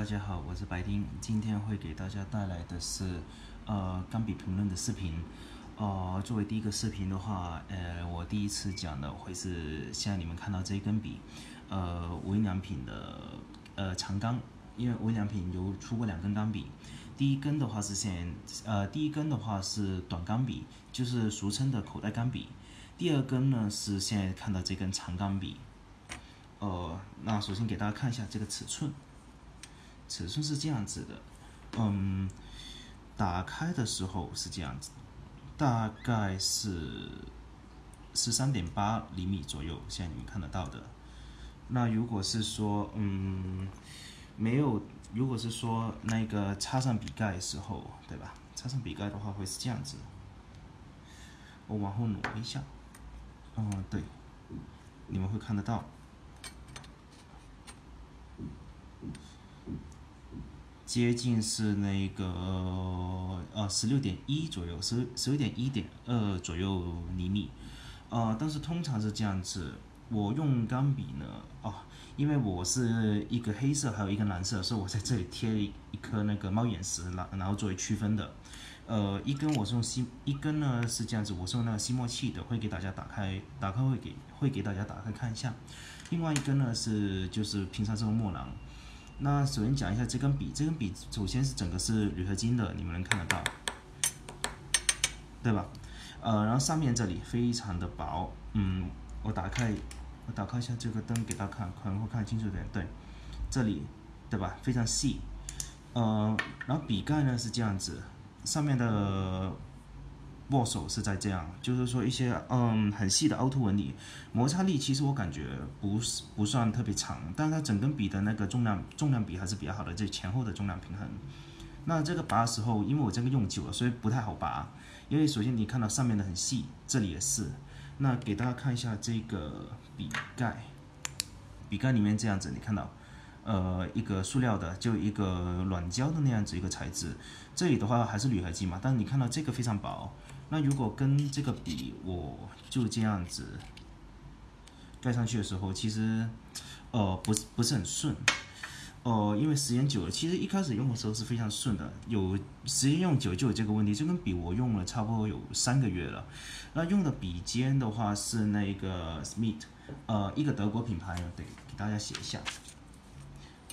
大家好，我是白丁，今天会给大家带来的是呃钢笔评论的视频。呃，作为第一个视频的话，呃，我第一次讲的会是像你们看到这一根笔，呃，无印良品的呃长钢，因为无印良品有出过两根钢笔，第一根的话是现呃第一根的话是短钢笔，就是俗称的口袋钢笔，第二根呢是现在看到这根长钢笔。呃，那首先给大家看一下这个尺寸。尺寸是这样子的，嗯，打开的时候是这样子，大概是十三点八厘米左右，现在你们看得到的。那如果是说，嗯，没有，如果是说那个插上笔盖的时候，对吧？插上笔盖的话会是这样子。我往后挪一下，嗯，对，你们会看得到。接近是那个呃十六点一左右，十十六点一点二左右厘米，呃，但是通常是这样子。我用钢笔呢，哦，因为我是一个黑色，还有一个蓝色，所以我在这里贴一颗那个猫眼石，然然后作为区分的。呃，一根我是用吸，一根呢是这样子，我是用那个吸墨器的，会给大家打开，打开会给会给大家打开看一下。另外一根呢是就是平常这种墨囊。那首先讲一下这根笔，这根笔首先是整个是铝合金的，你们能看得到，对吧？呃，然后上面这里非常的薄，嗯，我打开，我打开一下这个灯给大家看，可能会看清楚点，对，这里，对吧？非常细，呃，然后笔盖呢是这样子，上面的。握手是在这样，就是说一些嗯很细的凹凸纹理，摩擦力其实我感觉不是不算特别长，但是它整根笔的那个重量重量比还是比较好的，这前后的重量平衡。那这个拔的时候，因为我这个用久了，所以不太好拔。因为首先你看到上面的很细，这里也是。那给大家看一下这个笔盖，笔盖里面这样子，你看到。呃，一个塑料的，就一个软胶的那样子一个材质。这里的话还是铝合金嘛，但是你看到这个非常薄。那如果跟这个比，我就这样子盖上去的时候，其实呃不是不是很顺。哦，因为时间久了，其实一开始用的时候是非常顺的。有时间用久就有这个问题。这根笔我用了差不多有三个月了。那用的笔尖的话是那个 Smith，呃，一个德国品牌，对，给大家写一下。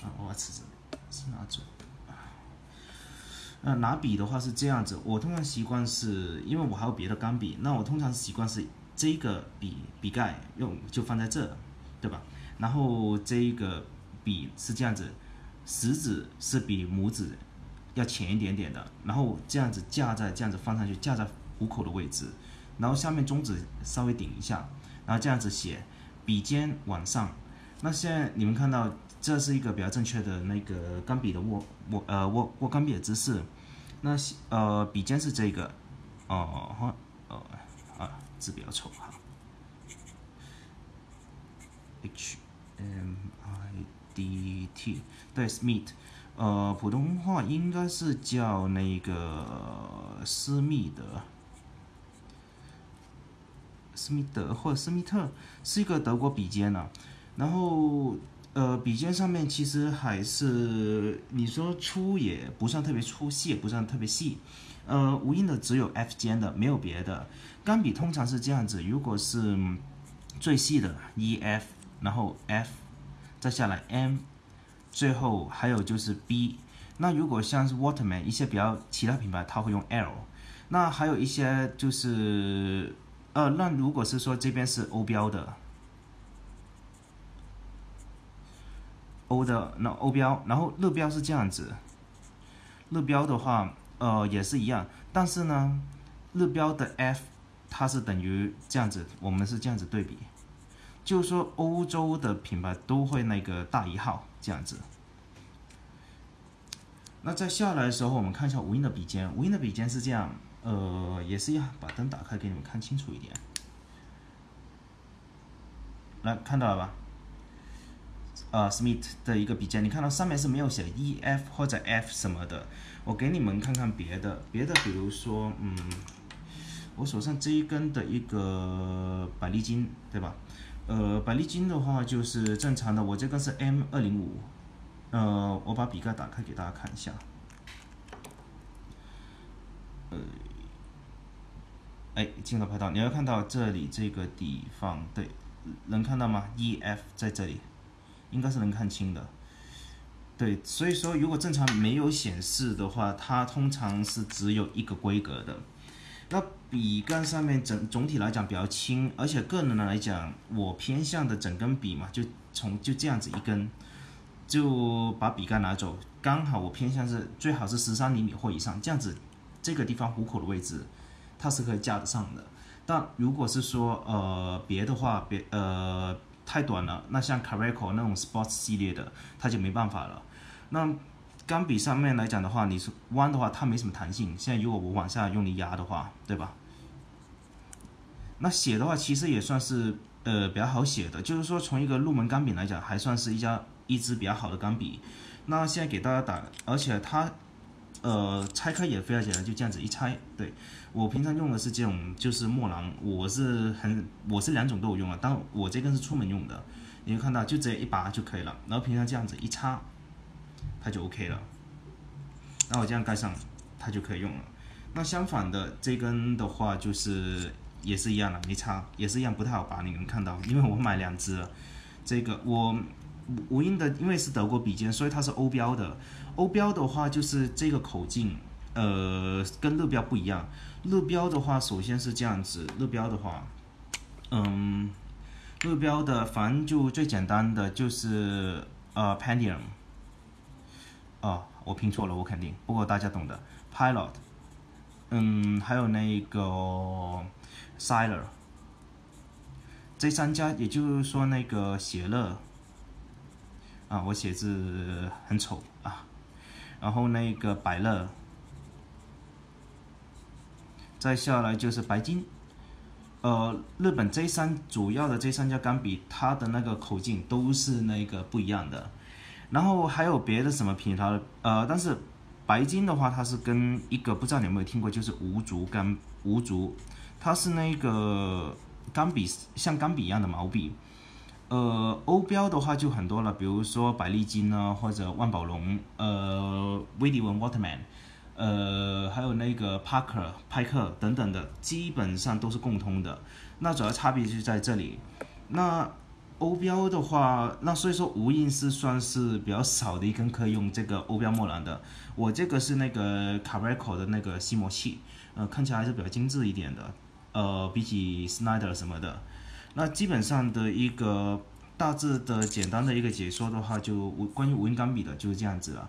啊，我把尺子是拿走。那拿笔的话是这样子，我通常习惯是因为我还有别的钢笔，那我通常习惯是这个笔笔盖用就放在这，对吧？然后这一个笔是这样子，食指是比拇指要浅一点点的，然后这样子架在这样子放上去，架在虎口的位置，然后下面中指稍微顶一下，然后这样子写，笔尖往上。那现在你们看到。这是一个比较正确的那个钢笔的握握呃握握钢笔的姿势，那呃笔尖是这个，哦哈哦啊字比较丑哈，H M I D T 对 Smith，呃普通话应该是叫那个斯密德，斯密德或者斯密特是一个德国笔尖呢，然后。呃，笔尖上面其实还是你说粗也不算特别粗，细也不算特别细。呃，无印的只有 F 尖的，没有别的。钢笔通常是这样子，如果是最细的 E F，然后 F，再下来 M，最后还有就是 B。那如果像是 Waterman 一些比较其他品牌，它会用 L。那还有一些就是，呃，那如果是说这边是欧标的。欧的那欧标，然后乐标是这样子，乐标的话，呃，也是一样，但是呢，乐标的 F 它是等于这样子，我们是这样子对比，就是说欧洲的品牌都会那个大一号这样子。那在下来的时候，我们看一下无印的笔尖，无印的笔尖是这样，呃，也是要把灯打开给你们看清楚一点，来看到了吧？呃，Smith 的一个笔尖，你看到上面是没有写 E F 或者 F 什么的。我给你们看看别的，别的比如说，嗯，我手上这一根的一个百利金，对吧？呃，百利金的话就是正常的，我这根是 M 二零五，呃，我把笔盖打开给大家看一下。呃，哎，镜头拍到，你要看到这里这个地方，对，能看到吗？E F 在这里，应该是能看清的。对，所以说如果正常没有显示的话，它通常是只有一个规格的。那笔杆上面整总体来讲比较轻，而且个人来讲，我偏向的整根笔嘛，就从就这样子一根，就把笔杆拿走，刚好我偏向是最好是十三厘米或以上，这样子这个地方虎口的位置，它是可以架得上的。但如果是说呃别的话，别呃太短了，那像 Caraco 那种 Sports 系列的，它就没办法了。那钢笔上面来讲的话，你是弯的话，它没什么弹性。现在如果我往下用力压的话，对吧？那写的话，其实也算是呃比较好写的，就是说从一个入门钢笔来讲，还算是一家一支比较好的钢笔。那现在给大家打，而且它呃拆开也非常简单，就这样子一拆。对我平常用的是这种，就是墨囊，我是很我是两种都有用啊，但我这根是出门用的，你会看到就直接一拔就可以了。然后平常这样子一插。它就 OK 了，那我这样盖上，它就可以用了。那相反的这根的话，就是也是一样的，没插，也是一样不太好拔。你能看到，因为我买两支了。这个我无印的，因为是德国笔尖，所以它是欧标的。欧标的话，就是这个口径，呃，跟乐标不一样。乐标的话，首先是这样子。乐标的话，嗯，乐标的反正就最简单的就是呃 p a n d i u m 哦，我拼错了，我肯定。不过大家懂的，Pilot，嗯，还有那个 Siler，这三家，也就是说那个写乐，啊，我写字很丑啊。然后那个百乐，再下来就是白金。呃，日本这三主要的这三家钢笔，它的那个口径都是那个不一样的。然后还有别的什么品牌？呃，但是白金的话，它是跟一个不知道你有没有听过，就是无足钢无足，它是那个钢笔像钢笔一样的毛笔。呃，欧标的话就很多了，比如说百利金呢，或者万宝龙，呃，威迪文 Waterman，呃，还有那个 Parker 派克等等的，基本上都是共通的。那主要差别就在这里。那欧标的话，那所以说无印是算是比较少的一根可以用这个欧标墨蓝的。我这个是那个 Caraco 的那个吸墨器，呃，看起来还是比较精致一点的。呃，比起 Snyder 什么的，那基本上的一个大致的简单的一个解说的话，就无关于无印钢笔的就是这样子了。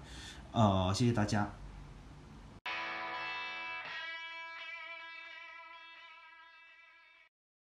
呃，谢谢大家。